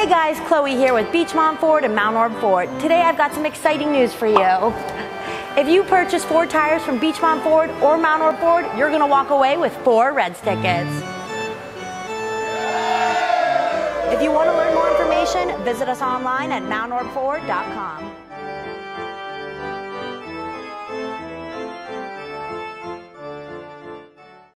Hey guys, Chloe here with Beechmont Ford and Mount Orab Ford. Today I've got some exciting news for you. If you purchase four tires from Beechmont Ford or Mount Orab Ford, you're gonna walk away with four Reds tickets. If you wanna learn more information, visit us online at mountorabford.com.